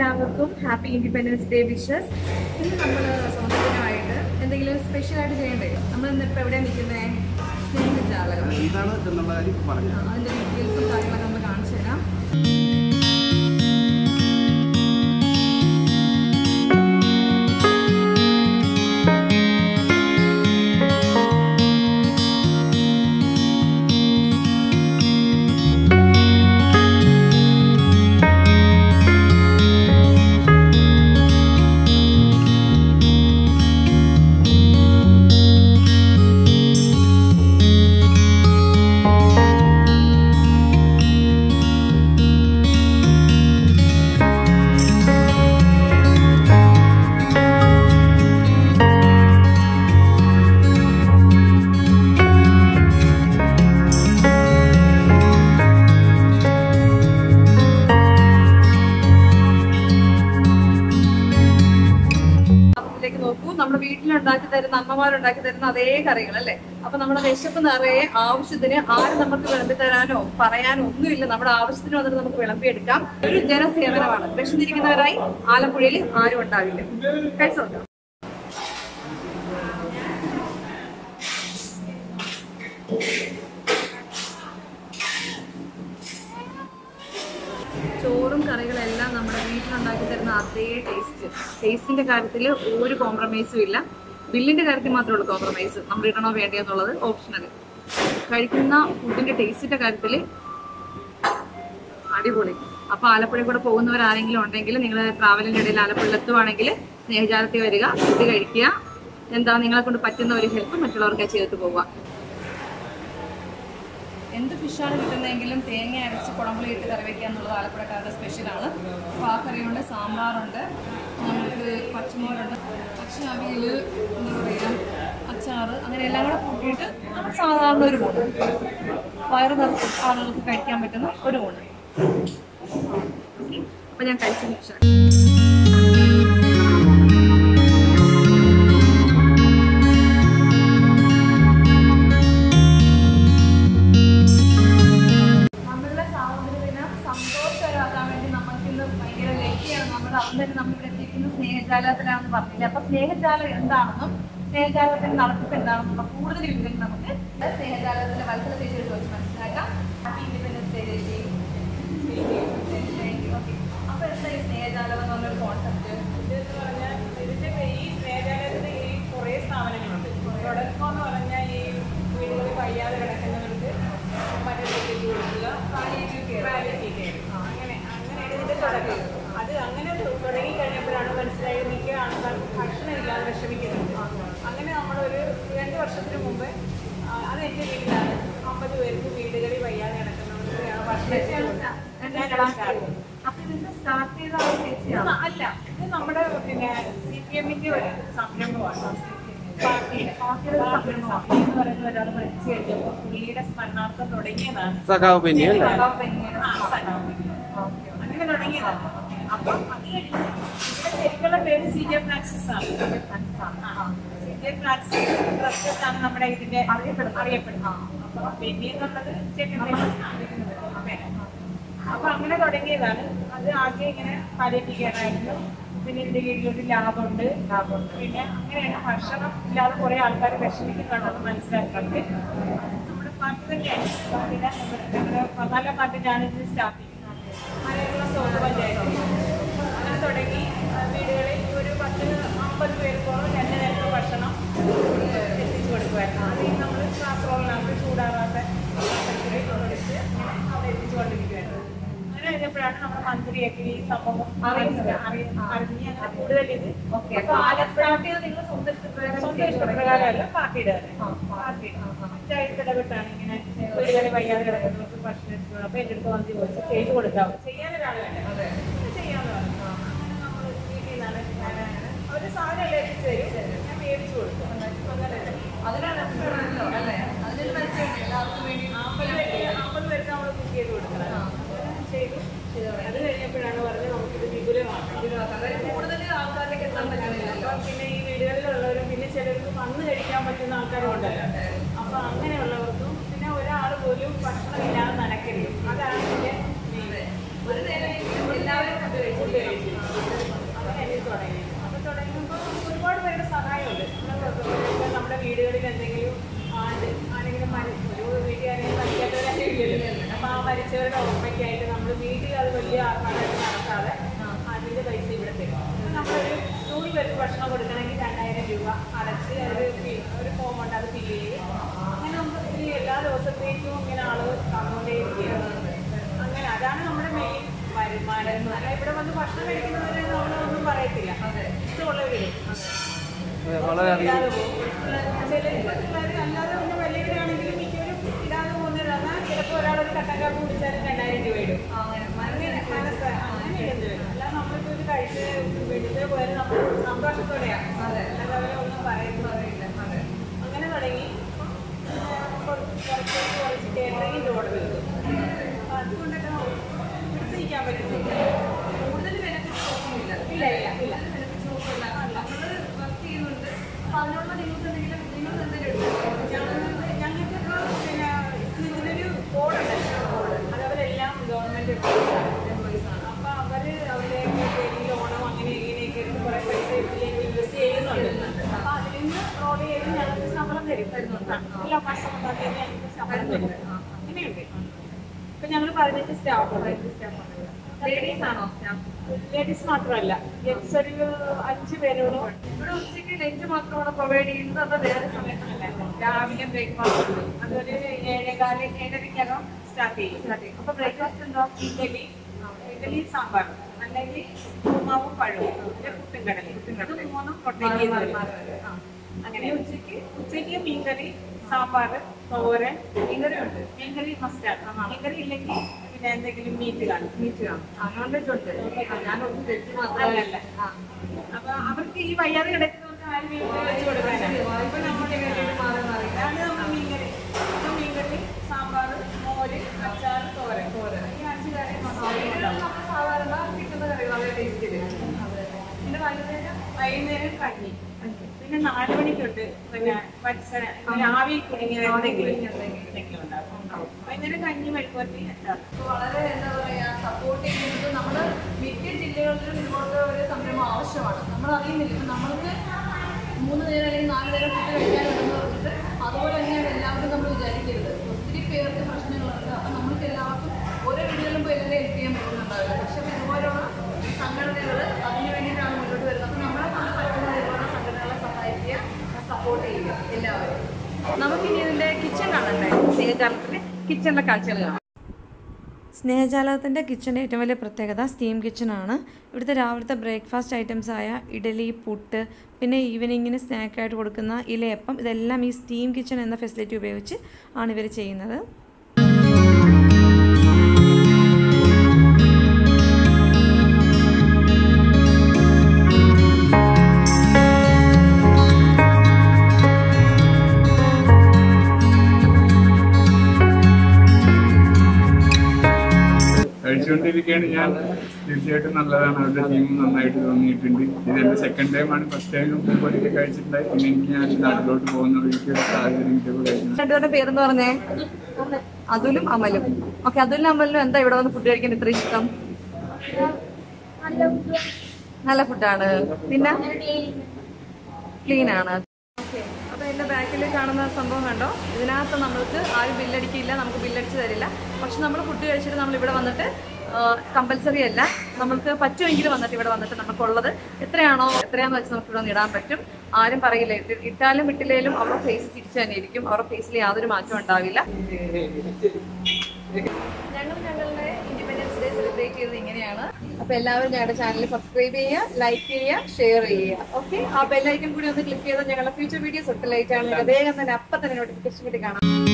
എല്ലാവർക്കും happy independence day wishes. ഇന്ന് നമ്മൾ സ്വന്തമായിട്ട് എന്തെങ്കിലും സ്പെഷ്യൽ ആയിട്ട് ചെയ്യണ്ടേ? നമ്മൾ ഇന്ന് ഇപ്പൊ എവിടെയാണ് നിൽക്കുന്നത് സ്നേഹജാലകം ഇതാണ് അതിന്റെ ഡീറ്റെയിൽസും കാര്യങ്ങളൊക്കെ തരുന്ന അമ്മമാരുണ്ടാക്കി തരുന്ന അതേ കറികൾ അല്ലെ? അപ്പൊ നമ്മുടെ വിശപ്പ് നിറയെ ആവശ്യത്തിന് ആരും നമുക്ക് വിളമ്പി തരാനോ പറയാനോ ഒന്നുമില്ല. നമ്മുടെ ആവശ്യത്തിന് വന്നിട്ട് നമുക്ക് വിളമ്പിയെടുക്കാം. ഒരു ജനസേവനമാണ്. വിശന്നിരിക്കുന്നവരായി ആലപ്പുഴയിൽ ആരും ഉണ്ടാവില്ല. കഴിച്ചു നോക്കാം. ചോറും കറികളെല്ലാം നമ്മുടെ വീട്ടിലുണ്ടാക്കി തരുന്ന അതേ ടേസ്റ്റ് ടേസ്റ്റിന്റെ കാര്യത്തിൽ ഒരു കോംപ്രമൈസും ഇല്ല. ബില്ലിന്റെ കാര്യത്തിൽ മാത്രമേ ഉള്ളൂ കോംപ്രമൈസ് നമ്മൾ ഇടണോ വേണ്ടയോ എന്നുള്ളത് ഓപ്ഷണൽ കഴിക്കുന്ന ഫുഡിന്റെ ടേസ്റ്റിന്റെ കാര്യത്തിൽ അടിപൊളി. അപ്പൊ ആലപ്പുഴ കൂടെ പോകുന്നവർ ആരെങ്കിലും ഉണ്ടെങ്കിൽ നിങ്ങൾ ട്രാവലിന്റെ ഇടയിൽ ആലപ്പുഴയിൽ എത്തുവാണെങ്കിൽ സ്നേഹജാലത്തിൽ വരിക ഫുഡ് കഴിക്കുക. എന്താ നിങ്ങളെ കൊണ്ട് പറ്റുന്ന ഒരു ഹെൽപ്പ് മറ്റുള്ളവർക്ക് ചെയ്തിട്ട് പോവുക. എന്ത് ഫിഷാണ് കിട്ടുന്നതെങ്കിലും തേങ്ങ അരച്ച് കുടമ്പുളി ഇട്ട് കറി വയ്ക്കുക എന്നുള്ളത് ആലപ്പുഴക്കാരുടെ സ്പെഷ്യലാണ്. അപ്പോൾ ആ കറിയുണ്ട് സാമ്പാറുണ്ട് നമുക്ക് പച്ചമോരുണ്ട് പക്ഷേ അവിയൽ എന്താ പറയുക അച്ചാറ് അങ്ങനെ എല്ലാം കൂടെ കൂട്ടിയിട്ട് നമ്മൾ സാധാരണ ഒരു ഊണ് വയറ് നിറച്ച് ആളുകൾക്ക് കഴിക്കാൻ പറ്റുന്ന ഒരു ഊണ് അപ്പം ഞാൻ കഴിച്ച സ്നേഹജാലം എന്താണെന്നും സ്നേഹജാലത്തിന്റെ നടത്തിപ്പ് എന്താണെന്നുള്ള കൂടുതൽ വിവരങ്ങൾ നമുക്ക് സ്നേഹജാലത്തിന്റെ മത്സര ചോദിച്ച് മനസ്സിലാക്കാം. ഹാപ്പി ഇൻഡിപെൻഡൻസ് ഡേ ചേച്ചി അപ്പൊ എന്താ ഈ സ്നേഹജാലം എന്ന് പറഞ്ഞൊരു കോൺസെപ്റ്റ് ഇതെന്ന് പറഞ്ഞാൽ ഇതിന്റെ ഈ സ്നേഹജാലത്തിന് ഈ കുറേ സ്ഥാപനങ്ങളുണ്ട്. എന്ന് പറഞ്ഞാൽ ഈ വീടുകളിൽ വയ്യാതെ കിടക്കുന്നവർക്ക് കൊടുക്കുക. അങ്ങനെ ഇതിന്റെ തുടക്കം അത് അങ്ങനെ തുടങ്ങി കഴിഞ്ഞപ്പോഴാണ് മനസ്സിലായത് മിക്ക ആൾക്കാർക്കും ഭക്ഷണം ഇല്ലാതെ വിഷമിക്കുന്നുണ്ട് അങ്ങനെ നമ്മളൊരു രണ്ട് വർഷത്തിന് മുമ്പ് ആ, അത് എന്റെ വീട്ടിലാണ് അമ്പത് പേർക്ക് വീടുകളിൽ വയ്യാതെ കിടക്കുന്നവർക്ക്. അപ്പൊ ഇതിന്റെ സ്റ്റാർട്ട് ചെയ്ത ഇത് അല്ല ഇത് നമ്മുടെ പിന്നെ സി പി എമ്മിന്റെ ഒരു സംരംഭമാണ്. സഖാവ് പെന്നി ആ, സഖാവ് പെന്നി. അങ്ങനെ തുടങ്ങിയതാണ്. അപ്പം അത് കഴിഞ്ഞ് ശരിക്കുള്ള പേര് സി ജെ ഫ്രാൻസിസ് ആണ്. അപ്പൊ അങ്ങനെ തുടങ്ങിയതാണ്. അത് ആദ്യം ഇങ്ങനെ പാലിയേറ്റീവായിരുന്നു പിന്നെ ഇതിന്റെ ഒരു ലാബുണ്ട് ലാഭമുണ്ട്. പിന്നെ അങ്ങനെയാണ് ഭക്ഷണം ഇല്ലാതെ കുറെ ആൾക്കാർ വിഷമിക്കുന്നുണ്ടെന്ന് മനസ്സിലാക്കുന്നത് നമ്മുടെ പാർട്ടി തന്നെയാണ്. നല്ല പാർട്ടി ഞാനിത് സ്റ്റാർട്ട് ചെയ്യുന്നത് മലയാള പഞ്ചായത്ത്. അങ്ങനെ തുടങ്ങി വീടുകളിൽ ഒരു പത്ത് അമ്പത് പേർക്കോളം രണ്ട് നമ്മുടെ മന്ത്രിയൊക്കെ ഈ സംഭവം അറിയുന്നത് അറിയ- അറിഞ്ഞ് അങ്ങനെ കൂടുതൽ ഇത് ഓക്കെ സ്റ്റാർട്ട് ചെയ്ത് നിങ്ങൾ സ്വന്തം. ഇഷ്ടപ്രകാരമല്ല പാർട്ടിയുടെ പഞ്ചായത്ത് ഇടപെട്ടാണ് ഇങ്ങനെ വീടുകളിൽ വയ്യാതെ കിടക്കുന്നവർക്ക് ഭക്ഷണം എത്തിച്ചു കൊടുക്കുക. അപ്പൊ എന്റെ അടുത്ത് വന്ന് ചോദിച്ചു ചെയ്തു കൊടുക്കാവോ ചെയ്യാനൊരാൾ വേണ്ടേ അങ്ങനെ ചെയ്യാന്ന് പറഞ്ഞു നമ്മൾ അവർ സാധനം എല്ലാം എത്തിച്ചു തരും ഞാൻ മേടിച്ചു കൊടുക്കും അതിനാണ് അതിനൊരു മത്സരം എല്ലാവർക്കും വേണ്ടി അമ്പത് പേർക്ക് നമ്മൾ കുക്ക് ചെയ്ത് അങ്ങനെ ചെയ്തു അത് കഴിഞ്ഞപ്പോഴാണ് പറഞ്ഞത് നമുക്കിത് വിപുലമാക്കാം അതായത് കൂടുതൽ ആൾക്കാരിലേക്ക് എത്താൻ പറ്റുന്നില്ലല്ലോ അപ്പൊ പിന്നെ ഈ വീടുകളിലുള്ളവരും പിന്നെ ചിലർക്ക് വന്ന് കഴിക്കാൻ പറ്റുന്ന ആൾക്കാരും ഉണ്ടല്ലോ അപ്പൊ അങ്ങനെയുള്ളവർക്കും പിന്നെ ഒരാൾ പോലും ഭക്ഷണമില്ലാതെ നടക്കരുത് അതാണ് ഇതിന്റെ. ഒരു നേരം എല്ലാവരും ഫുഡ് കഴിച്ചു ഫുഡ് കഴിച്ചു മരിച്ചവരുടെ ഓർമ്മയ്ക്കായിട്ട് നമ്മൾ വീട്ടിൽ അത് വലിയ ആർഭാടമായിട്ട് നടത്താതെ അതിന്റെ പൈസ ഇവിടെ തരും അപ്പൊ നമ്മളൊരു നൂറ് പേർക്ക് ഭക്ഷണം കൊടുക്കണമെങ്കിൽ രണ്ടായിരം രൂപ അടച്ച് ഒരു ഒരു ഫോം ഉണ്ട് അത് ഫില്ല് ചെയ്ത് അങ്ങനെ നമുക്ക് എല്ലാ ദിവസത്തേക്കും ഇങ്ങനെ ആളുകൾ തന്നുകൊണ്ടേയിരിക്കുകയാണ് അങ്ങനെ അതാണ് നമ്മുടെ മെയിൻ വരുമാനം. അല്ല ഇവിടെ വന്ന് ഭക്ഷണം കഴിക്കുന്നവരെ നമ്മളൊന്നും പറയത്തില്ല. ഇഷ്ടമുള്ള വീട് വളരെയധികം ചില അല്ലാതെ പിന്നെ വലിയവരാണെങ്കിലും ചിലപ്പോൾ ഒരാളൊരു കട്ടൻ കാപ്പി കുടിച്ചാലും രണ്ടായിരം രൂപ ഇടും. അങ്ങനെ. മനസ്സ് അങ്ങനെ വരും അല്ലാതെ നമ്മളിപ്പോൾ ഒരു കഴിച്ച് വെടിച്ച് പോയാലും നമ്മൾ സന്തോഷത്തോടെയാണ് അല്ലാതെ അവരെ ഒന്നും പറയുന്നതറിയില്ല അങ്ങനെ തുടങ്ങി. കുറച്ച് കുറച്ച് കേരളയിൽ ഓർഡർ ചെയ്തു അപ്പൊ അതുകൊണ്ടൊക്കെ പിടിച്ചിരിക്കാൻ പറ്റുന്നില്ല കൂടുതൽ ബെനിഫിറ്റ് ഒന്നുമില്ല. ഇല്ല ഇല്ല ഇല്ല. നമ്മൾ വർക്ക് ചെയ്യുന്നുണ്ട്. അപ്പൊ അതിനുള്ള നിങ്ങൾക്ക് എന്തെങ്കിലും നിങ്ങൾ എന്തെങ്കിലും ലേഡീസ് ആണോ ലേഡീസ് മാത്രമല്ല ജെന്റ്സ് ഒരു അഞ്ച് പേരോളം ഇവിടെ ഉച്ചയ്ക്ക് ലഞ്ച് മാത്രമാണ് പ്രൊവൈഡ് ചെയ്യുന്നത് അത് വേറെ സമയത്തല്ല. രാവിലെ ബ്രേക്ക്ഫാസ്റ്റ് അതൊരു ഏഴേകാൽ ഏഴരയ്ക്കകം സ്റ്റാർട്ട് ചെയ്യും. അപ്പൊ ബ്രേക്ക്ഫാസ്റ്റ് ഉണ്ടോ? ഇഡലി ഇഡലി സാമ്പാർ അല്ലെങ്കിൽ ഉമാവും പഴവും. പിന്നെ പുട്ടും ഇത് മൂന്നും. അങ്ങനെ ഉച്ചയ്ക്ക് ഉച്ചയ്ക്ക് മീൻകറി സാമ്പാർ തോരൻ മീൻകറി ഉണ്ട്. മീൻകറി മസ്റ്റാർഡ് മീൻകറി ഇല്ലെങ്കിൽ പിന്നെ എന്തെങ്കിലും മീറ്റ് കാണും. മീറ്റ് കാണും. നോൺ വെജ് ഉണ്ട്. ഞാനൊന്നും വെജ് മാത്രമല്ല അപ്പൊ അവർക്ക് ഈ വയ്യാതെ കിടക്കുന്നവർക്ക് ആരും വീട്ടിൽ വെച്ച് കൊടുക്കാനാണ് ഇപ്പൊ നമ്മുടെ വീട്ടിൽ മാറി മാറി അതാണ് നമ്മൾ മീൻകറി ഇപ്പൊ മീൻകറി സാമ്പാർ മോര് അച്ചാർ തോരൻ തോരൻ ഈ അഞ്ച് കറി മസാല നമ്മൾ സാധാരണ കിട്ടുന്ന കറികൾ അവരെ ടേസ്റ്റിൽ പിന്നെ വൈകുന്നേരം വൈകുന്നേരം കഞ്ഞി പിന്നെ നാല് മണിക്കുണ്ട് പിന്നെ മത്സര ആവി കുടുങ്ങിയ എന്തെങ്കിലും എന്തെങ്കിലും ഉണ്ടാകും കഞ്ഞി മെഴുക്കുവരട്ടി വളരെ എന്താ പറയാ സപ്പോർട്ട് ചെയ്യുന്നത് നമ്മൾ മിക്ക ജില്ലകളിലും ഇതുപോലത്തെ ഒരു സംരംഭം ആവശ്യമാണ്. നമ്മൾ അറിയുന്നില്ല ഇപ്പൊ നമ്മൾക്ക് മൂന്ന് നേരം അല്ലെങ്കിൽ നാല് നേരം ഫുഡ് പറഞ്ഞിട്ട് അതുപോലെ തന്നെയാണ് എല്ലാവരും നമ്മൾ വിചാരിക്കരുത്. ഒത്തിരി പേർക്ക് പ്രശ്നങ്ങളുണ്ട്. അപ്പൊ നമ്മൾക്ക് എല്ലാവർക്കും ഓരോ വീടുകളിലും പോയി എല്ലാവരും ഹെൽപ്പ് ചെയ്യാൻ പക്ഷെ സംഘടനകൾ അതിന് വേണ്ടിയിട്ടാണ് മുന്നോട്ട് വരുന്നത്. അപ്പൊ നമ്മളെ കൊണ്ട് പറ്റുന്ന ഇതുപോലുള്ള സംഘടനകളെ സഹായിക്കുക സപ്പോർട്ട് ചെയ്യുക എല്ലാവരും നമുക്കിനി ഇതിന്റെ കാണണ്ടേ? സ്നേഹജാലത്തിന്റെ കിച്ചണിലെ ഏറ്റവും വലിയ പ്രത്യേകത സ്റ്റീം കിച്ചണാണ് ഇവിടുത്തെ രാവിലത്തെ ബ്രേക്ക്ഫാസ്റ്റ് ഐറ്റംസ് ആയ ഇഡലി പുട്ട് പിന്നെ ഈവനിങ്ങിന് സ്നാക്കായിട്ട് കൊടുക്കുന്ന ഇലയപ്പം ഇതെല്ലാം ഈ സ്റ്റീം കിച്ചൺ എന്ന ഫെസിലിറ്റി ഉപയോഗിച്ച് ആണ് ഇവർ ചെയ്യുന്നത്. കഴിച്ചുകൊണ്ടിരിക്കുകയാണ് ഞാൻ തീർച്ചയായിട്ടും നല്ലതാണ്. അവരുടെ ടീം നന്നായിട്ട് തോന്നിയിട്ടുണ്ട് ഇത് എന്റെ സെക്കൻഡ് ടൈം ആണ്. ഫസ്റ്റ് ടൈം മുമ്പ് കഴിച്ചിട്ടുണ്ടായി പിന്നെ എനിക്ക് ഞാൻ നാട്ടിലോട്ട് പോകുന്ന എനിക്ക് സാഹചര്യം പറഞ്ഞേ? അതുലും അമലും. ഓക്കെ അതുലും അമലിനും എന്താ ഇവിടെ വന്ന് ഫുഡ് കഴിക്കാൻ ഇത്ര ഇഷ്ടം? നല്ല ഫുഡാണ് പിന്നെ? ക്ലീൻ ആണ്. അപ്പൊ എന്റെ ബാക്കിൽ കാണുന്ന സംഭവം കണ്ടോ? ഇതിനകത്ത് നമ്മൾക്ക് ആരും ബില്ലടിക്കില്ല നമുക്ക് ബില്ലടിച്ച് തരില്ല. പക്ഷെ നമ്മൾ ഫുഡ് കഴിച്ചിട്ട് നമ്മൾ ഇവിടെ വന്നിട്ട് കമ്പൽസറി അല്ല. നമുക്ക് പറ്റുമെങ്കിൽ വന്നിട്ട് ഇവിടെ വന്നിട്ട് നമുക്കുള്ളത് എത്രയാണോ എത്രയാന്ന് വെച്ച് നമുക്ക് ഇവിടെ ഇടാൻ പറ്റും. ആരും പറയില്ല. ഇട്ട് ഇട്ടാലും ഇട്ടില്ലേലും അവരുടെ ഫേസ് തിരിച്ചു തന്നെ ഇരിക്കും. അവരുടെ ഫേസിൽ യാതൊരു മാറ്റവും ഉണ്ടാവില്ല. ഞങ്ങളുടെ ഇൻഡിപെൻഡൻസ് ഡേ സെലിബ്രേറ്റ് ഇങ്ങനെയാണ്. അപ്പൊ എല്ലാവരും ഞങ്ങളുടെ ചാനൽ സബ്സ്ക്രൈബ് ചെയ്യുക ലൈക്ക് ചെയ്യുക ഷെയർ ചെയ്യുക. ഓക്കെ ആ ബെല്ലൈക്കൺ കൂടി ഒന്ന് ക്ലിക്ക് ചെയ്താൽ ഞങ്ങളുടെ ഫ്യൂച്ചർ വീഡിയോസ് ഒട്ടും ലൈറ്റ് ആണ് വേഗം തന്നെ അപ്പൊ തന്നെ നോട്ടിഫിക്കേഷൻ കിട്ടി കാണാം.